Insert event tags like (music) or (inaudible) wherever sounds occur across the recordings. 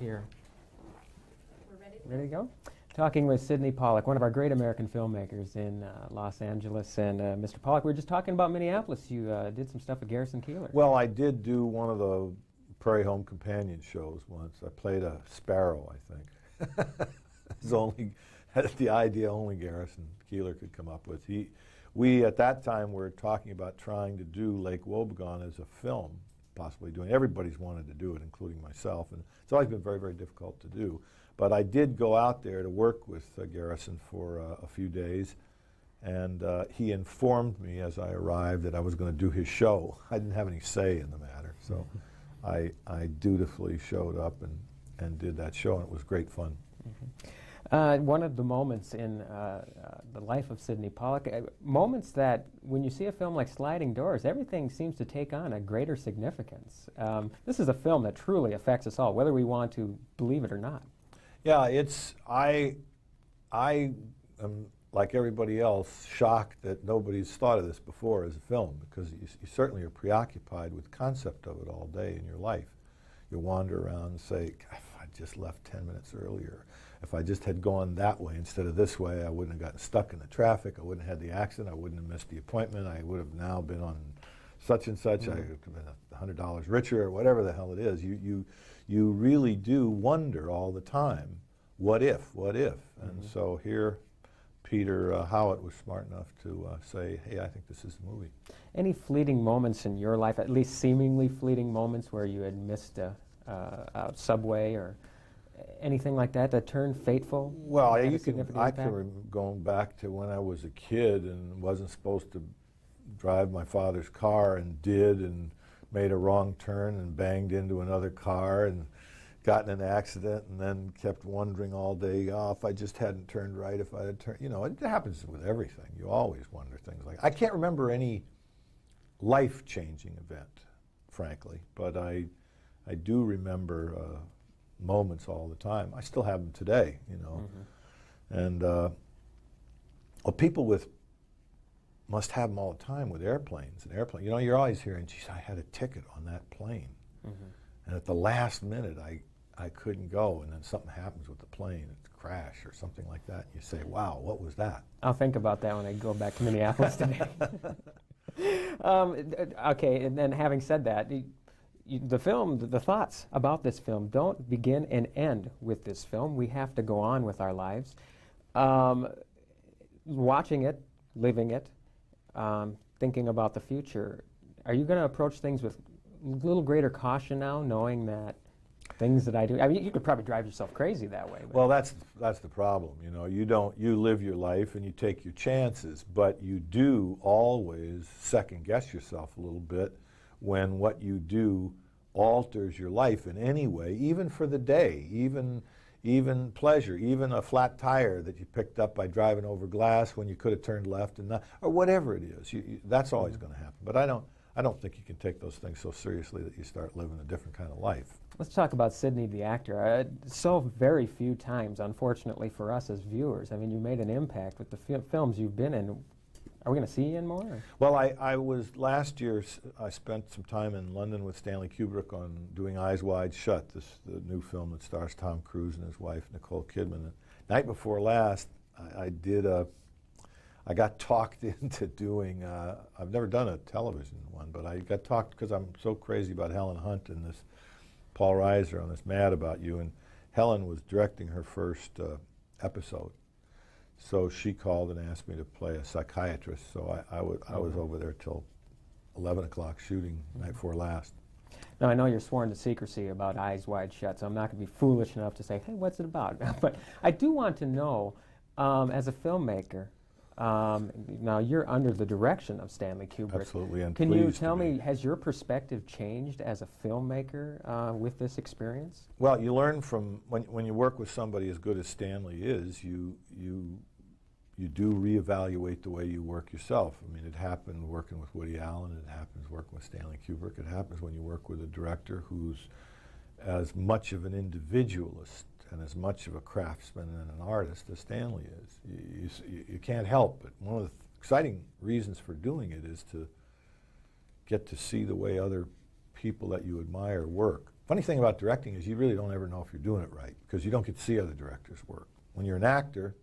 here. We're ready to Ready to go? Talking with Sydney Pollack, one of our great American filmmakers in uh, Los Angeles. And uh, Mr. Pollack, we were just talking about Minneapolis. You uh, did some stuff with Garrison Keillor. Well, I did do one of the Prairie Home Companion shows once. I played a sparrow, I think. (laughs) it's only the idea only Garrison Keillor could come up with. He, we at that time were talking about trying to do Lake Wobegon as a film, possibly doing. Everybody's wanted to do it, including myself, and it's always been very, very difficult to do. But I did go out there to work with uh, Garrison for uh, a few days, and uh, he informed me as I arrived that I was going to do his show. (laughs) I didn't have any say in the matter, so I, I dutifully showed up and, and did that show, and it was great fun. Uh, one of the moments in uh, uh, the life of Sydney Pollack, uh, moments that when you see a film like Sliding Doors, everything seems to take on a greater significance. Um, this is a film that truly affects us all, whether we want to believe it or not. Yeah, it's I, I am like everybody else shocked that nobody's thought of this before as a film because you, you certainly are preoccupied with concept of it all day in your life. You wander around and say, just left 10 minutes earlier, if I just had gone that way instead of this way, I wouldn't have gotten stuck in the traffic, I wouldn't have had the accident, I wouldn't have missed the appointment, I would have now been on such and such, mm -hmm. I would have been $100 richer or whatever the hell it is. You, you, you really do wonder all the time, what if, what if? Mm -hmm. And mm-hmm. so here, Peter uh, Howitt was smart enough to uh, say, hey, I think this is the movie. Any fleeting moments in your life, at least seemingly fleeting moments where you had missed a, uh, subway or anything like that that turned fateful? Well, you can, I can remember going back to when I was a kid and wasn't supposed to drive my father's car and did and made a wrong turn and banged into another car and got in an accident and then kept wondering all day, oh, if I just hadn't turned right, if I had turned, you know, it happens with everything. You always wonder things like I can't remember any life-changing event, frankly, but I, I do remember uh, moments all the time. I still have them today, you know. Mm-hmm. And uh, well, people with must have them all the time with airplanes and airplane. You know, you're always hearing, "Geez, I had a ticket on that plane," mm-hmm. and at the last minute, I I couldn't go, and then something happens with the plane, it's a crash or something like that. And you say, "Wow, what was that?" I'll think about that when I go back to Minneapolis today. (laughs) (laughs) um, okay, and then having said that the film, the, the thoughts about this film don't begin and end with this film. We have to go on with our lives. Um, watching it, living it, um, thinking about the future, are you going to approach things with a little greater caution now, knowing that things that I do. I mean, you could probably drive yourself crazy that way. Well, that's that's the problem. You know, you don't you live your life and you take your chances, but you do always second guess yourself a little bit when what you do alters your life in any way, even for the day, even even pleasure, even a flat tire that you picked up by driving over glass when you could have turned left and not, or whatever it is. You, you, that's always mm-hmm. going to happen. But I don't, I don't think you can take those things so seriously that you start living a different kind of life. Let's talk about Sydney the actor. Uh, so very few times, unfortunately for us as viewers. I mean, you made an impact with the fi films you've been in. Are we going to see in more? Or? Well, I, I was last year. I spent some time in London with Stanley Kubrick on doing Eyes Wide Shut, this the new film that stars Tom Cruise and his wife Nicole Kidman. Night before last, I, I, did a. I got (laughs) talked into doing. Uh, I've never done a television one, but I got talked because I'm so crazy about Helen Hunt and this Paul Reiser on this Mad About You, and Helen was directing her first uh, episode so she called and asked me to play a psychiatrist. So I, I, I was over there till 11 o'clock shooting night before last. Now, I know you're sworn to secrecy about Eyes Wide Shut, so I'm not going to be foolish enough to say, hey, what's it about? (laughs) but I do want to know, um, as a filmmaker, um, now you're under the direction of Stanley Kubrick. Absolutely, and can you tell me, has your perspective changed as a filmmaker uh, with this experience? Well, you learn from when when you work with somebody as good as Stanley is, you you you do reevaluate the way you work yourself. I mean, it happened working with Woody Allen. It happens working with Stanley Kubrick. It happens when you work with a director who's as much of an individualist and as much of a craftsman and an artist as Stanley is. You, you, you can't help it. One of the exciting reasons for doing it is to get to see the way other people that you admire work. funny thing about directing is you really don't ever know if you're doing it right because you don't get to see other directors work. When you're an actor,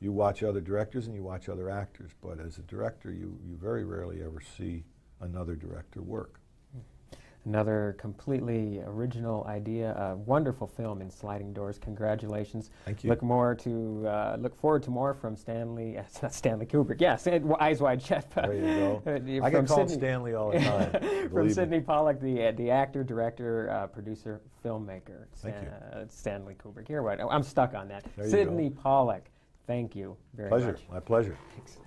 you watch other directors and you watch other actors, but as a director, you, you very rarely ever see another director work. Another completely original idea, a wonderful film in Sliding Doors. Congratulations. Thank you. Look more to uh, look forward to more from Stanley. (laughs) It's not Stanley Kubrick. Yes, Eyes Wide Shut. There you go. (laughs) I get called Sydney, Stanley all the (laughs) time. from Sydney Pollack, the uh, the actor, director, uh, producer, filmmaker. Thank you. Uh, Stanley Kubrick. Here, what? I'm stuck on that. There Sydney Pollack. Thank you very pleasure. much. My pleasure. Thanks.